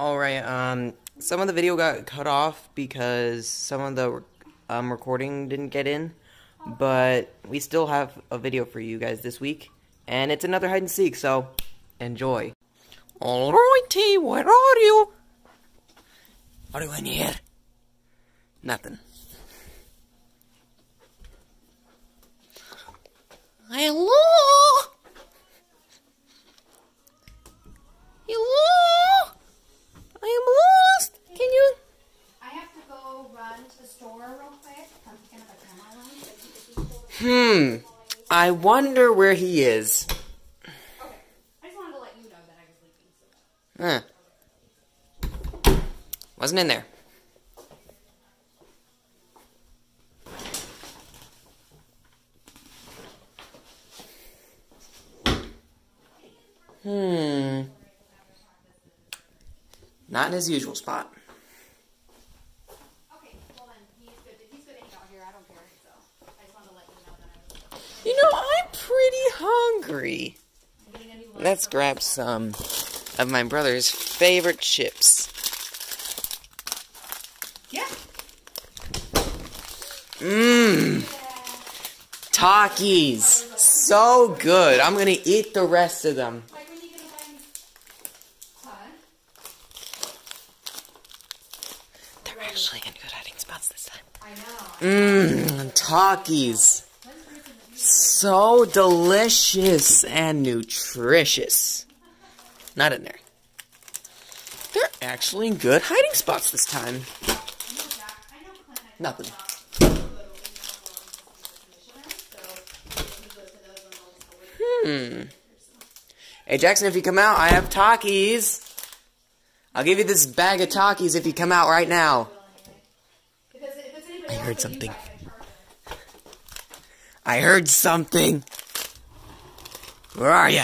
Alright, um, some of the video got cut off because some of the um, recording didn't get in, but we still have a video for you guys this week, and it's another hide and seek, so enjoy. All righty, where are you? Are you in here? Nothing. Hello? I am lost. Can you? I have to go run to the store real quick. I'm picking up a grandma lunch. If you- if you- Hmm. I wonder where he is. Okay. I just wanted to let you know that I was leaving. So. Huh. Wasn't in there. Hmm. Not in his usual spot. Okay. Well then, he's good. If he's good to hang out here, I don't care. So I just wanted to let you know that I was. You know, I'm pretty hungry. I'm getting a new lunch. Let's grab some of my brother's favorite chips. Yeah. Mmm. Takis. So good. I'm gonna eat the rest of them. Like when you get a bite. Huh? They're actually in good hiding spots this time. I know. Mmm. Takis. So delicious and nutritious. Not in there. They're actually in good hiding spots this time. I know Jack. I know Clint. had Nothing. talked about the little initiative, so he goes to those and they'll just go with Hmm. Hey Jackson, if you come out, I have Takis. I'll give you this bag of Takis if you come out right now. If it's, if it's anybody I heard something. I can charge them. I heard something. Where are you?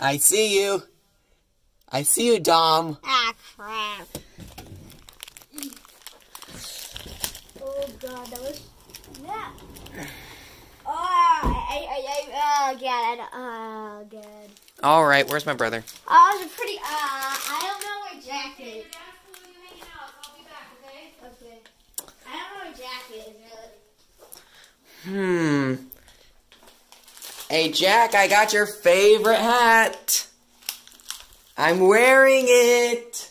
I see you. I see you, Dom. Ah, crap. Oh, God, that was... Yeah. Oh, I, I, I, oh, God, oh, God. All right, where's my brother? Oh, it's a pretty, uh, I don't know where Jack is. Your dad's cool hanging out, I'll be back, okay? Okay. I don't know where Jack is, really. Hmm. Hey, Jack, I got your favorite hat. I'm wearing it.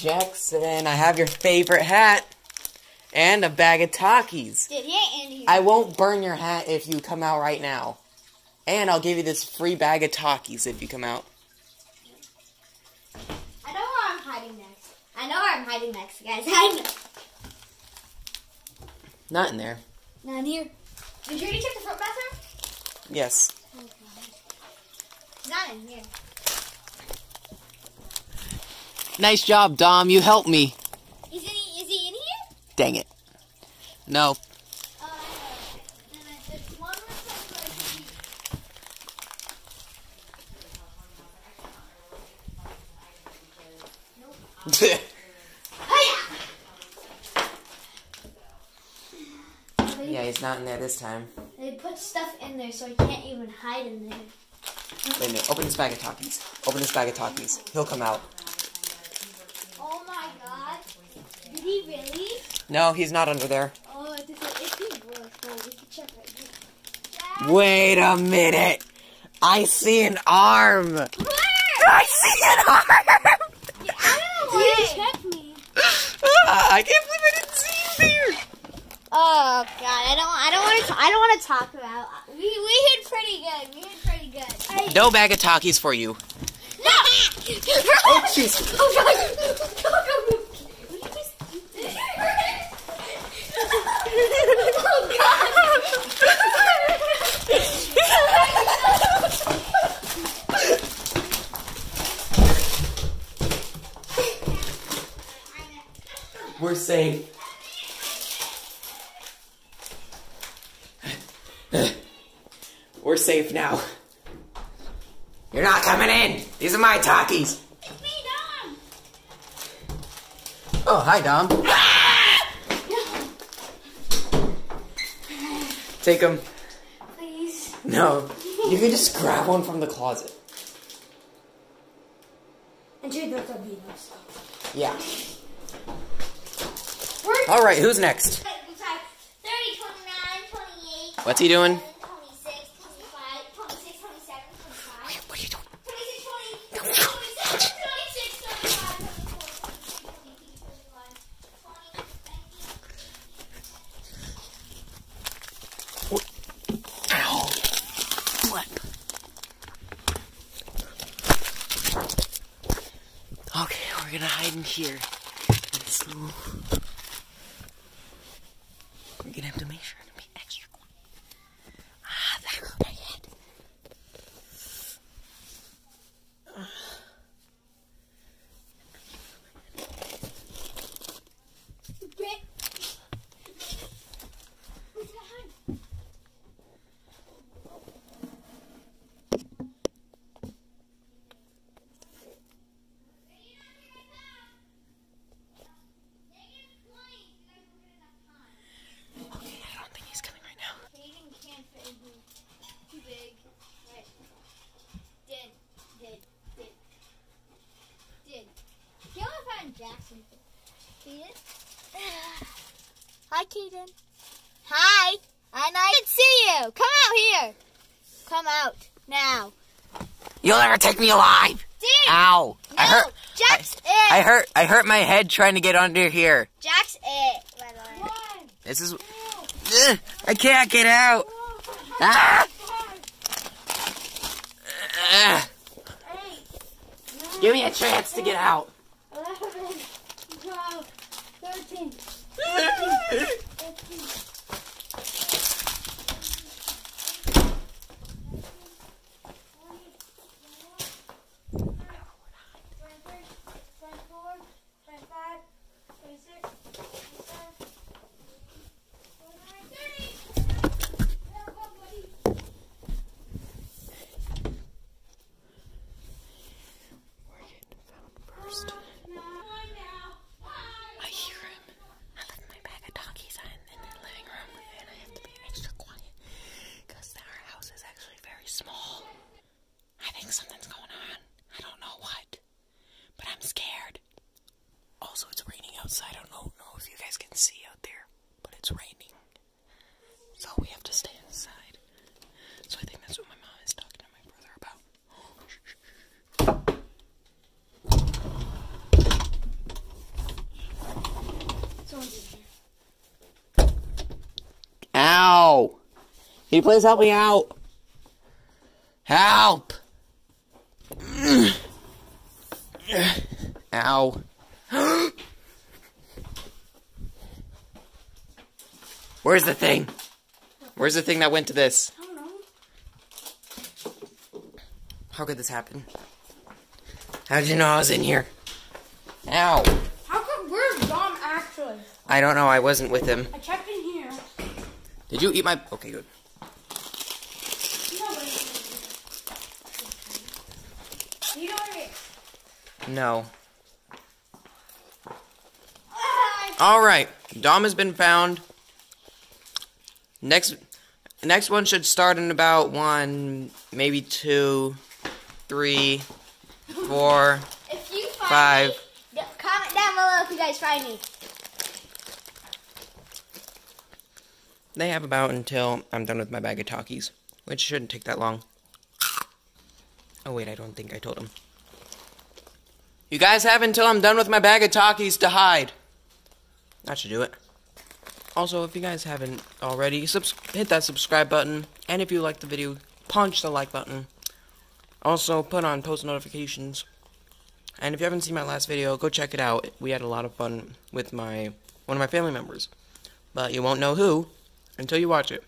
Jackson, I have your favorite hat and a bag of Takis. Dude, he ain't in here. I won't burn your hat if you come out right now. And I'll give you this free bag of Takis if you come out. I know where I'm hiding next. I know where I'm hiding next, guys. Know. Not in there. Not in here. Did you already check the front bathroom? Yes. Oh, not in here. Nice job, Dom. You helped me. Is he, is he in here? Dang it. No. Oh, I know. Then I- there's one more place where I can be. Hiya! yeah, he's not in there this time. They put stuff in there so I can't even hide in there. Wait a minute. Open this bag of Takis. Open this bag of Takis. He'll come out. Oh my god. Did he really? No, he's not under there. Oh, if, if he was, well, we check right here. Wait a minute. I see an arm. Where? I see an arm. I don't know where. check me. Ah, I can't believe I didn't see you there. Oh god, I don't, I don't want to, I don't want to talk about. We, we hid pretty good. We hid pretty good. No bag of Takis for you. No! Oh, jeez. Oh god! Go, go, go. Oh We're safe. We're safe now. You're not coming in. These are my Takis. It's me, Dom! Oh, hi, Dom. Take them. Please. No, you can just grab one from the closet. And trade those are Venus. Yeah. We're All right, who's next? 30, 29, 28. What's he doing? 26, 25, 26, 27, 25. What are you doing? 26, 20, 26, 26, 25, 24, 23, 21, 20, 19. Ow. What? Okay, we're here. Let's move. We're gonna have to make sure to be extra quiet. Ah, that hurt my head. Get. What's that? Okay, I don't think he's coming right now. Hayden can't fit in here. Too big. Right. Did. Did. Did. Did. You only find Jackson. Keaton? Hi, Keaton. Hi. I nice to see you. Come out here. Come out. Now. You'll never take me alive. Did. Ow! I hurt. Jack's it. I hurt. I hurt my head trying to get under here. Jack's it. By the. This is. Ugh, I can't get out. Ah! Ugh. Give me a chance to get out. 11, 12, 13, 15. First, I hear him. I left my bag of doggies in, in the living room, and I have to be extra quiet because our house is actually very small. I think something's going on. I don't know what, but I'm scared. Also, it's raining outside. I don't know, know if you guys can see out there, but it's raining. So we have to stay inside. So I think that's what my mom is talking to my brother about. Ow! Can you please help me out? Help! Ow. Where's the thing? Where's the thing that went to this? I don't know. How could this happen? How did you know I was in here? Ow. How come where's Dom actually? I don't know, I wasn't with him. I checked in here. Did you eat my. Okay, good. No, wait. You know what? No. Alright, Dom has been found. Next next one should start in about one, maybe two, three, four, If you five. me, comment down below if you guys find me. They have about until I'm done with my bag of Takis, which shouldn't take that long. Oh wait, I don't think I told him. You guys have until I'm done with my bag of Takis to hide. That should do it. Also, if you guys haven't already, subs- hit that subscribe button. And if you like the video, punch the like button. Also, put on post notifications. And if you haven't seen my last video, go check it out. We had a lot of fun with my one of my family members. But you won't know who until you watch it.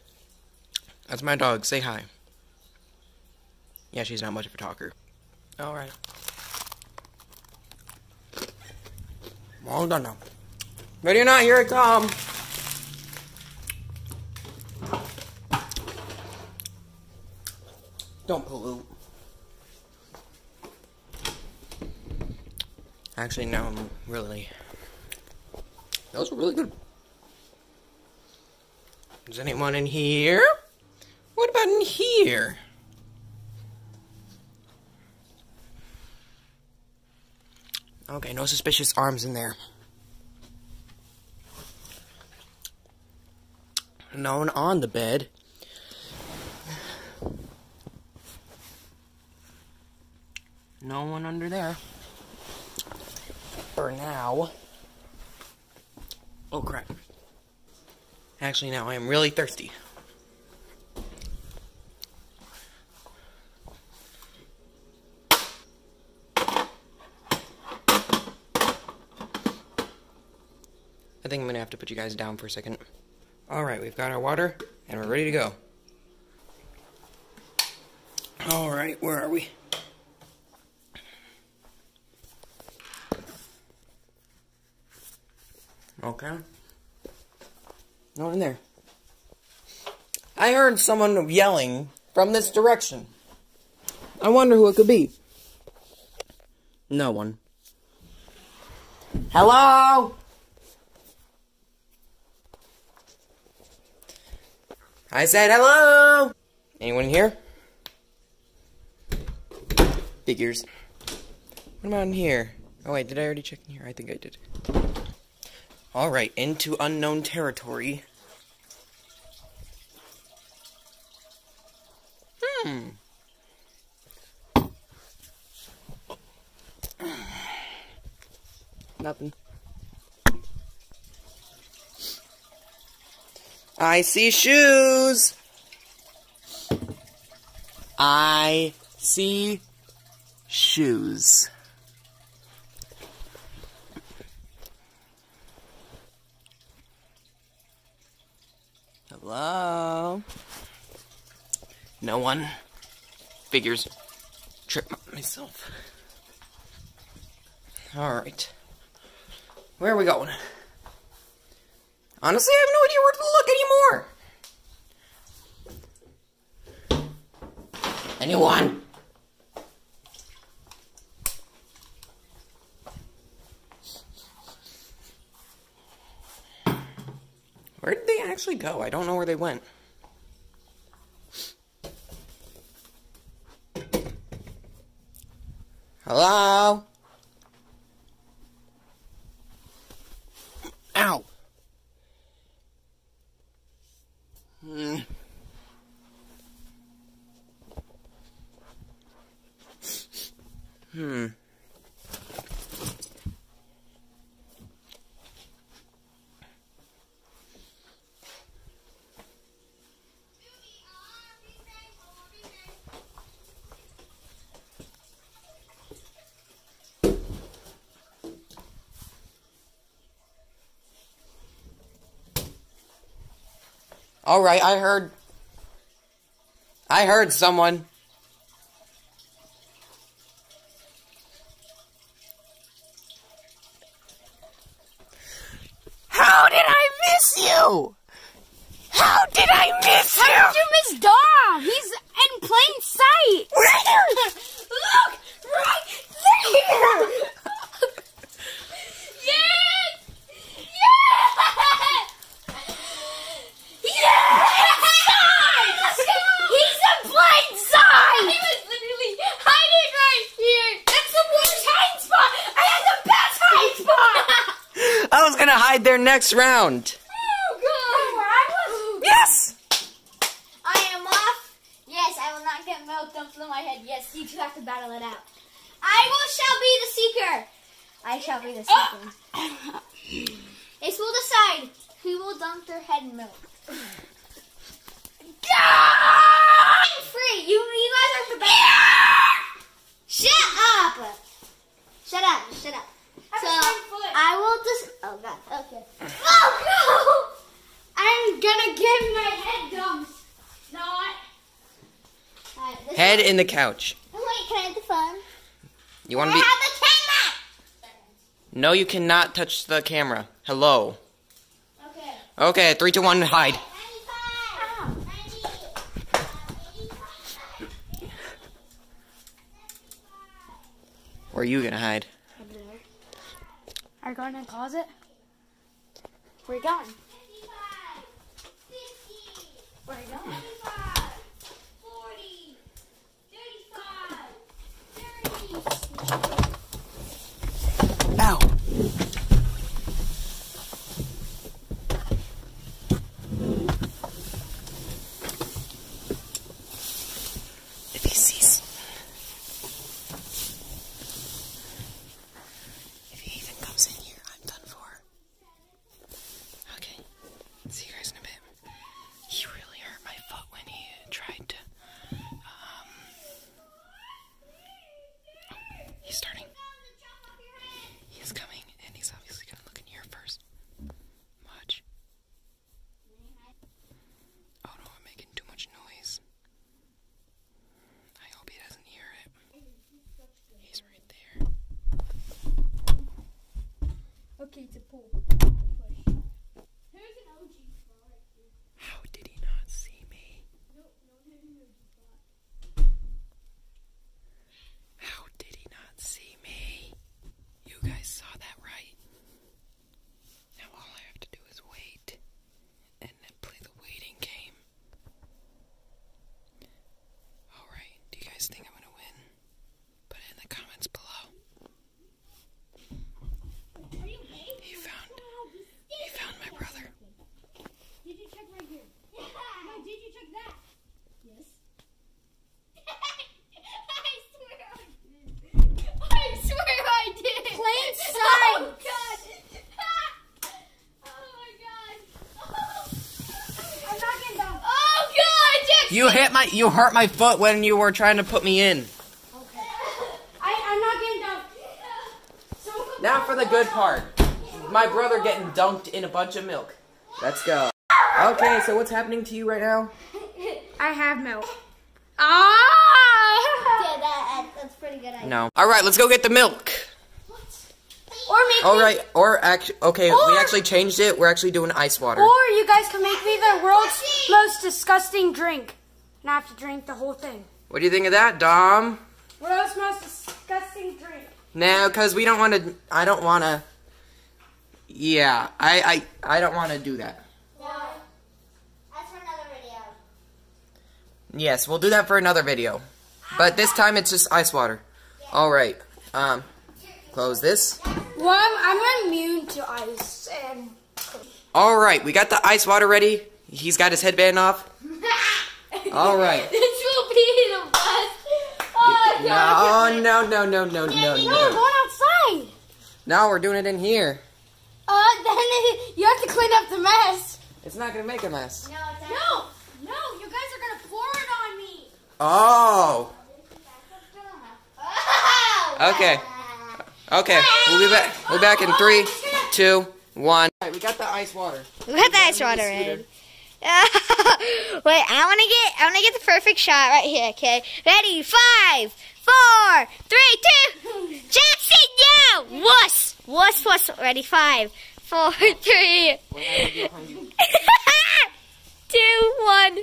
That's my dog. Say hi. Yeah, she's not much of a talker. Alright. All done now. Ready or not, here I come. Don't pollute. Actually, now I'm really. Those were really good. Is anyone in here? What about in here? Okay, no suspicious arms in there. No one on the bed. No one under there. For now. Oh crap. Actually, now I am really thirsty. I think I'm gonna have to you guys down for a second. Alright, we've got our water, and we're ready to go. Alright, where are we? Okay. No one in there. I heard someone yelling from this direction. I wonder who it could be. No one. Hello? I said hello! Anyone here? Figures. What about in here? Oh wait, did I already check in here? I think I did. Alright, into unknown territory. Hmm. Nothing. I see shoes. I see shoes. Hello? No one. Figures. Trip myself. Alright. Where are we going? Honestly, I have no idea where to look anymore. Anyone? Where did they actually go? I don't know where they went. Hello? Ow. Hmm. Hmm. All right, I heard. I heard someone. How did I miss you? How did I miss you? How did you miss Dom? He's in plain sight. Right here. Look, right there. yes! Yes! Yes! He's in plain sight. He was literally hiding right here. That's the worst hiding spot. I had the best hiding spot. I was gonna hide there next round. Oh god! Where I was? Yes. I am off. Yes, I will not get milk dumped on my head. Yes, you two have to battle it out. I will shall be the seeker. I shall be the ah! seeker. This will decide who will dump their head in milk. I'm free. You, you guys are the best. Shut up. Shut up. Shut up. So I will just. Oh god. Okay. Oh no! I'm gonna get my head dumped. no. Not. Alright, Head in the couch. Oh, wait, can I have the phone? You want to be? have the camera. No, you cannot touch the camera. Hello. Okay. Okay, three, two, one, hide. Where are you gonna hide? Our garden closet. Where are you going? 55, 50, Where are you going? 40, 35, 30. You hit my you hurt my foot when you were trying to put me in. I, I'm not getting down. Someone Now for the good part. My brother getting dunked in a bunch of milk. Let's go. Okay, so what's happening to you right now? I have milk. Yeah, Ah! that, that's pretty good idea. No. All right, let's go get the milk. Or make All me- right, or actually, okay, we actually changed it. We're actually doing ice water. Or you guys can make me the world's most disgusting drink. And I have to drink the whole thing. What do you think of that, Dom? World's most disgusting drink. No, because we don't want to. I don't want to. Yeah, I, I, I don't want to do that. No. That's for another video. Yes, we'll do that for another video. But this time it's just ice water. All right. Um, close this. Well, I'm, I'm immune to ice and. All right, we got the ice water ready. He's got his headband off. All right. This will be the best. Oh, God. No, no, no, no, no, no, No, we're going outside. No, we're doing it in here. Uh, then you have to clean up the mess. It's not gonna make a mess. No. No, no, you guys are gonna pour it on me. Oh. Oh, Okay. Okay. We'll be back. We'll be back in three, two, one. All right, we got the ice water. We got the ice water in. Wait, I wanna get I wanna get the perfect shot right here, okay? Ready, five, four, three, two Jackson, yeah! Wuss! Wuss, wuss. Ready, five, four, three, two, one.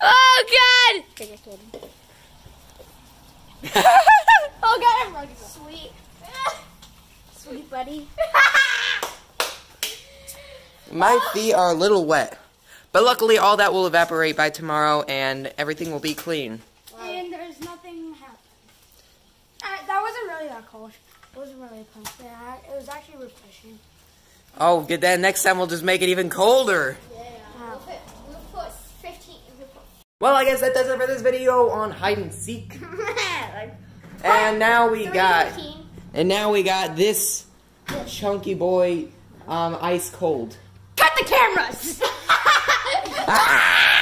oh god! oh god, I'm running. Sweet. Sweet buddy. My feet are a little wet, but luckily all that will evaporate by tomorrow, and everything will be clean. And there's nothing happened. Uh, that wasn't really that cold. It wasn't really a punch. Yeah, it was actually refreshing. Oh, good. Then next time we'll just make it even colder. We'll put, we'll put 15. We'll put, Well, I guess that does it for this video on hide and seek. like And now we three, got, 15. And now we got this chunky boy, um, ice cold. Cut the cameras! Ah!